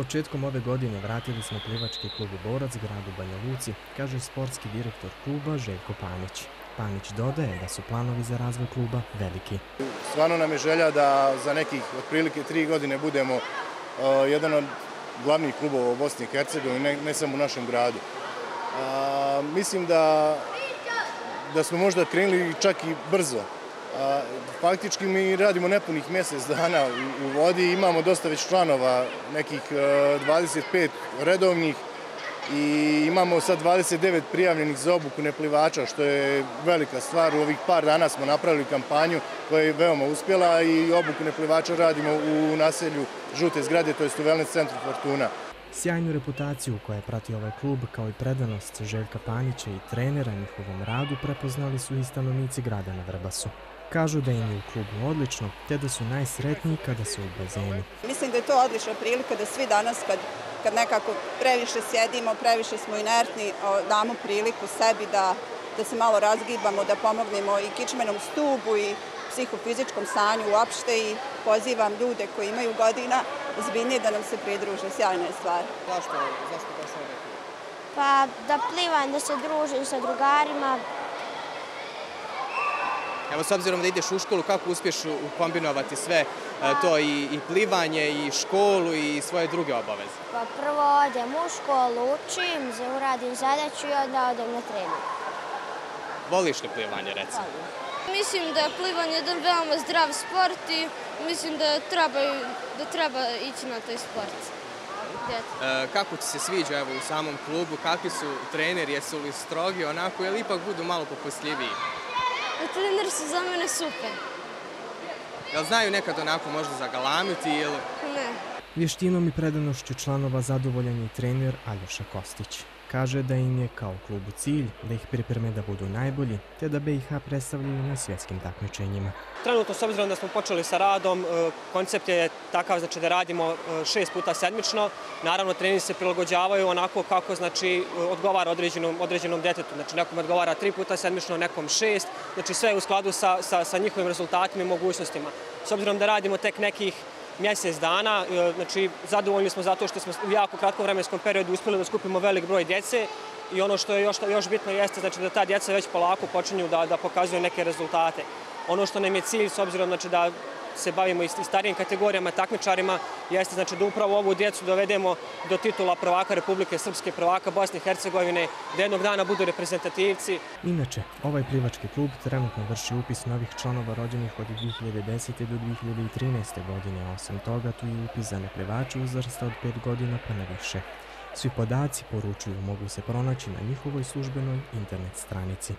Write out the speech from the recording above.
Početkom ove godine vratili smo plivački klub Borac gradu Banja Luci, kaže sportski direktor kluba Željko Panić. Panić dodaje da su planovi za razvoj kluba veliki. Stvarno nam je želja da za nekih otprilike tri godine budemo uh, jedan od glavnih klubova u Bosni i Hercegovini, ne, ne samo u našem gradu. Uh, mislim da, da smo možda krenuli čak i brzo. A, faktički mi radimo nepunih mjesec dana u, vodi, imamo dosta već članova, nekih 25 redovnih i imamo sad 29 prijavljenih za obuku neplivača, što je velika stvar. U ovih par dana smo napravili kampanju koja je veoma uspjela i obuku neplivača radimo u naselju Žute zgrade, to je u Wellness centru Fortuna. Sjajnu reputaciju koja je pratio ovaj klub, kao i predanost Željka Panića i trenera njihovom radu, prepoznali su i stanovnici grada na Vrbasu. Kažu da im je u klubu odlično, te da su najsretniji kada su u bazenu. Mislim da je to odlična prilika da svi danas kad, kad nekako previše sjedimo, previše smo inertni, damo priliku sebi da, da se malo razgibamo, da pomognemo i kičmenom stubu i psihofizičkom stanju uopšte i pozivam ljude koji imaju godina zbiljnije da nam se pridruže. Sjajna je stvar. Zašto? Zašto da se Pa da plivam, da se družim sa drugarima, Evo, s obzirom da ideš u školu, kako uspješ kombinovati sve e, to i, i plivanje, i školu, i svoje druge obaveze? Pa prvo odem u školu, učim, uradim zadaću i onda odem na trening. Voliš li plivanje, recimo? Mislim da je plivanje jedan veoma zdrav sport i mislim da treba, da treba ići na taj sport. E, kako ti se sviđa evo, u samom klubu, kakvi su treneri, jesu li strogi onako ili ipak budu malo popustljiviji? Trener su za mene super. Jel znaju nekad onako možda zagalamiti ili... Ne. Vještinom i predanošću članova zadovoljan je trener Aljoša Kostić. Kaže da im je kao klubu cilj da ih pripreme da budu najbolji, te da BiH predstavljaju na svjetskim takmičenjima. Trenutno, s obzirom da smo počeli sa radom, e, koncept je takav znači, da radimo e, šest puta sedmično. Naravno, treningi se prilagođavaju onako kako znači, odgovara određenom, određenom detetu. Znači, nekom odgovara tri puta sedmično, nekom šest. Znači, sve u skladu sa, sa, sa njihovim rezultatima i mogućnostima. S obzirom da radimo tek nekih mjesec dana. E, znači, zadovoljni smo zato što smo u jako kratkom vremenskom periodu uspjeli da skupimo velik broj djece i ono što je još, još bitno jeste znači, da ta djeca već polako počinju da, da pokazuju neke rezultate. Ono što nam je cilj, s obzirom znači, da se bavimo i starijim kategorijama, takmičarima, jeste znači da upravo ovu djecu dovedemo do titula prvaka Republike Srpske, prvaka Bosne i Hercegovine, da jednog dana budu reprezentativci. Inače, ovaj plivački klub trenutno vrši upis novih članova rođenih od 2010. do 2013. godine. Osim toga, tu je upis za neplivače uzrasta od 5 godina pa na više. Svi podaci poručuju mogu se pronaći na njihovoj službenoj internet stranici.